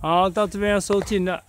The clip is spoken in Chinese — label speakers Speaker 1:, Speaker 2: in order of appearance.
Speaker 1: 好到这边要收进了。